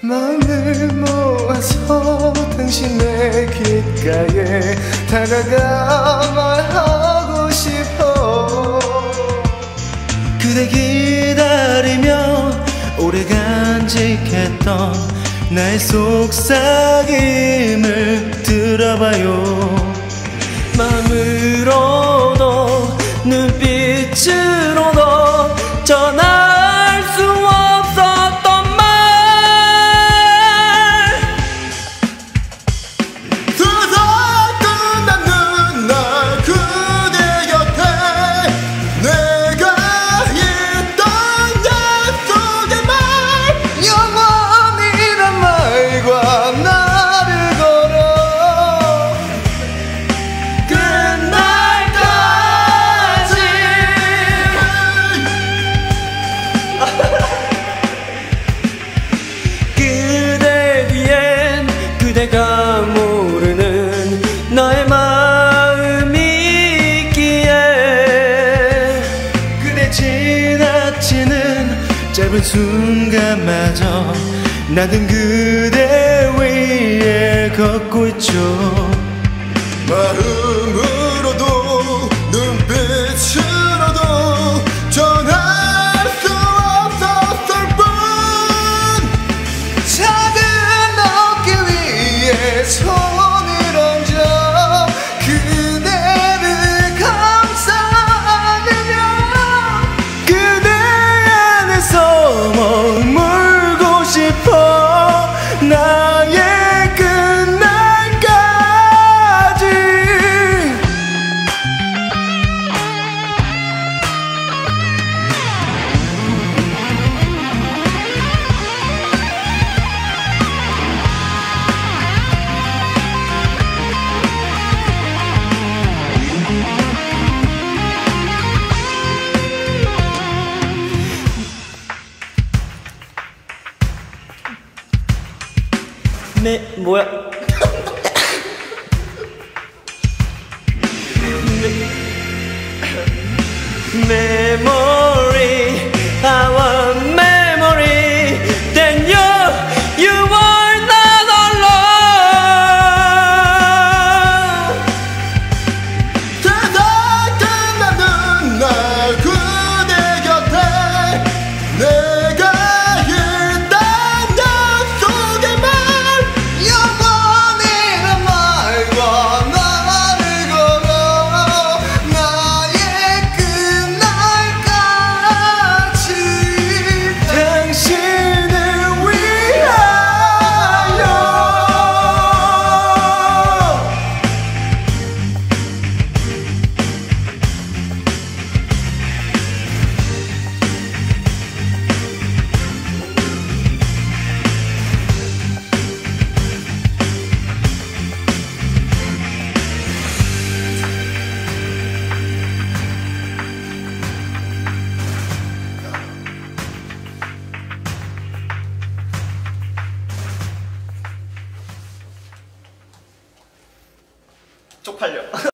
마음을 모아서 당신의 귓가에 다가가 말하고 싶어. 그대 오래 간직했던 나의 속삭임을 들어봐요. 마음으로 너의 마음이 있기에 그대 지나치는 짧은 순간마저 나는 그대 위에 걷고 있죠. 마음으 네 뭐야? 내 머리 쪽팔려.